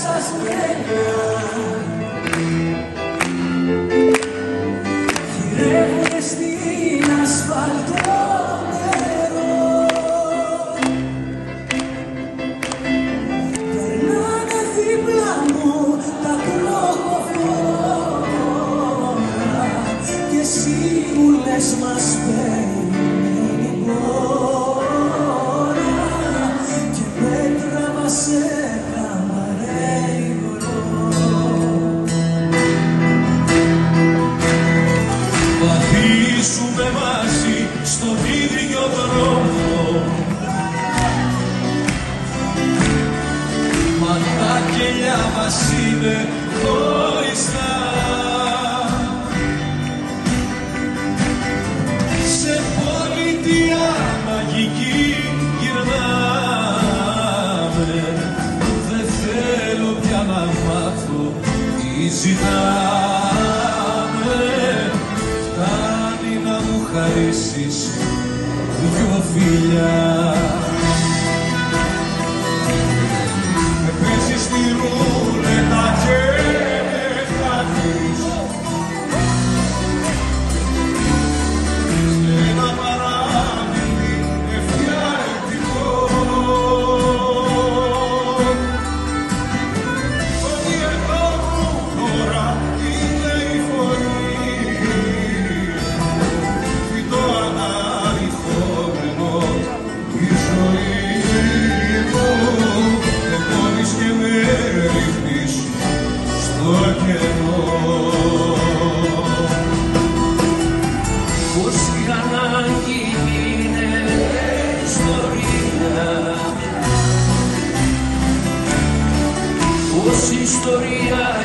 Jesus. γελιά μας είναι χωριστά Σε πολιτεία μαγική γυρνάμε. Δεν θέλω πια να μάθω τι ζητάμε. Φτάνει να μου χαρίσεις δυο φιλιά. Ως ιστορία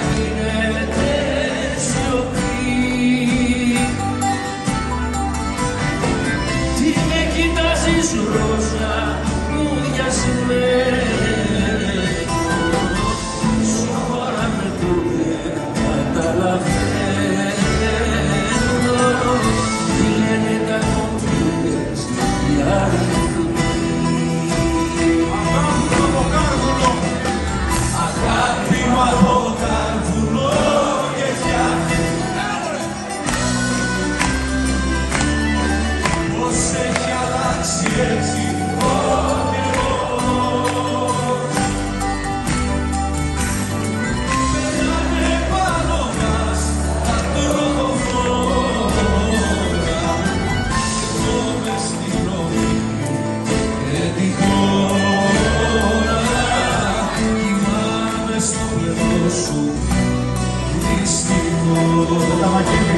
much